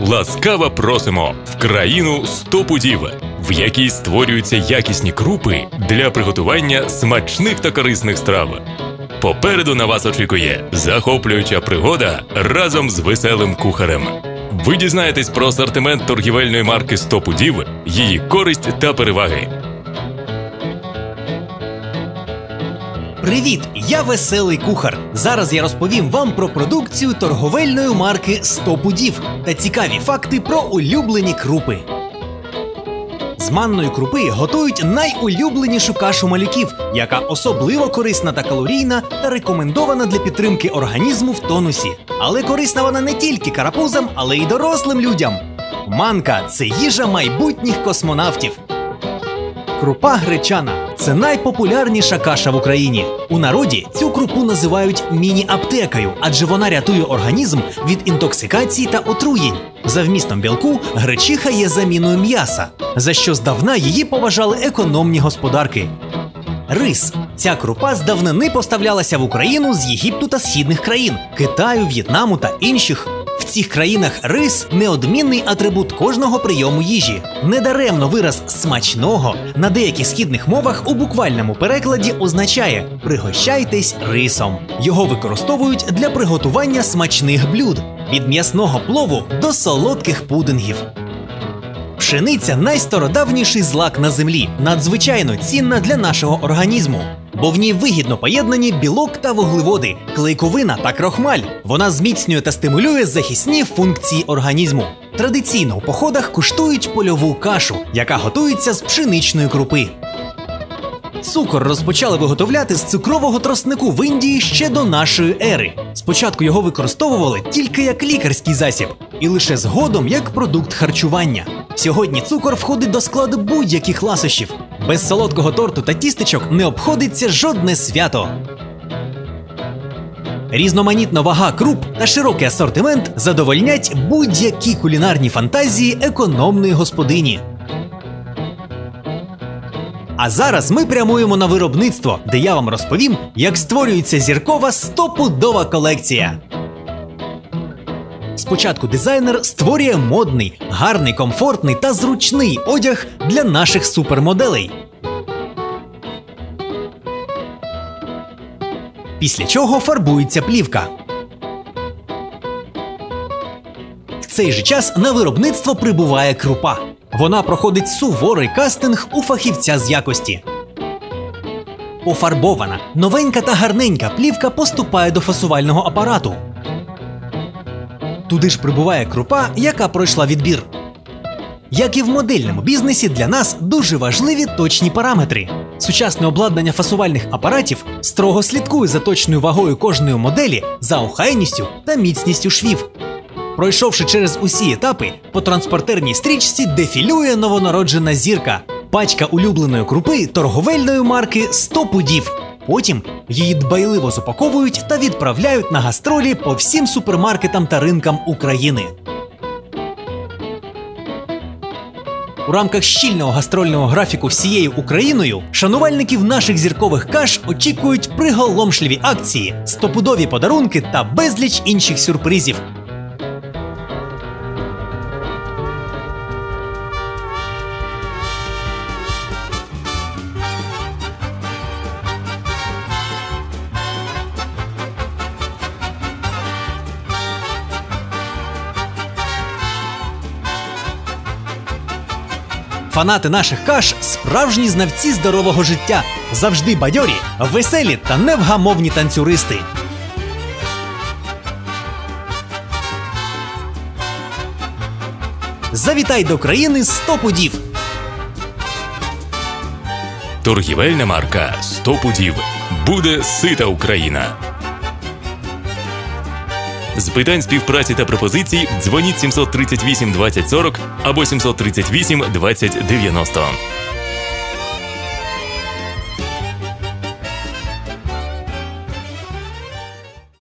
Ласкаво просимо в країну стопудів, в якій створюються якісні крупи для приготування смачних та корисних страв. Попереду на вас очікує захоплююча пригода разом з веселим кухарем. Ви дізнаєтесь про асортимент торгівельної марки 100 пудів, її користь та переваги. Привіт! Я веселий кухар. Зараз я розповім вам про продукцію торговельної марки 100 пудів та цікаві факти про улюблені крупи. З манної крупи готують найулюбленішу кашу малюків, яка особливо корисна та калорійна та рекомендована для підтримки організму в тонусі. Але корисна вона не тільки карапузам, але й дорослим людям. Манка це їжа майбутніх космонавтів. Крупа гречана це найпопулярніша каша в Україні. У народі цю крупу називають міні-аптекою, адже вона рятує організм від інтоксикації та отруєнь. За вмістом білку гречиха є заміною м'яса, за що здавна її поважали економні господарки. Рис. Ця крупа з давнини поставлялася в Україну з Єгипту та східних країн Китаю, В'єтнаму та інших. В цих країнах рис неодмінний атрибут кожного прийому їжі. Недаремно вираз смачного на деяких східних мовах у буквальному перекладі означає пригощайтесь рисом. Його використовують для приготування смачних блюд від м'ясного плову до солодких пудингів. Пшениця найстародавніший злак на землі, надзвичайно цінна для нашого організму. Бо в ній вигідно поєднані білок та вуглеводи, клейковина та крохмаль. Вона зміцнює та стимулює захисні функції організму. Традиційно у походах куштують польову кашу, яка готується з пшеничної крупи. Цукор розпочали виготовляти з цукрового троснику в Індії ще до нашої ери. Спочатку його використовували тільки як лікарський засіб, і лише згодом як продукт харчування. Сьогодні цукор входить до складу будь-яких ласощів. Без солодкого торту та тістечок не обходиться жодне свято. Різноманітна вага круп та широкий асортимент задовольнять будь-які кулінарні фантазії економної господині. А зараз ми прямуємо на виробництво, де я вам розповім, як створюється зіркова стопудова колекція. Спочатку дизайнер створює модний, гарний, комфортний та зручний одяг для наших супермоделей. Після чого фарбується плівка. В цей же час на виробництво прибуває крупа. Вона проходить суворий кастинг у фахівця з якості. Пофарбована, новенька та гарненька плівка поступає до фасувального апарату. Туди ж прибуває крупа, яка пройшла відбір. Як і в модельному бізнесі, для нас дуже важливі точні параметри. Сучасне обладнання фасувальних апаратів строго слідкує за точною вагою кожної моделі, за охайністю та міцністю швів. Пройшовши через усі етапи, по транспортерній стрічці дефілює новонароджена зірка, пачка улюбленої крупи торговельної марки 100 пудів. Потім її дбайливо запаковують та відправляють на гастролі по всім супермаркетам та ринкам України. У рамках щільного гастрольного графіку всією Україною шанувальників наших зіркових каш очікують приголомшливі акції, стопудові подарунки та безліч інших сюрпризів. Фанати наших каш справжні знавці здорового життя, завжди бадьорі, веселі та невгамовні танцюристи. Завітай до країни 100 пудів. Торгівельна марка 100 пудів. Буде сита Україна. З питань співпраці та пропозицій дзвоніть 738 20 40 або 738 20 90.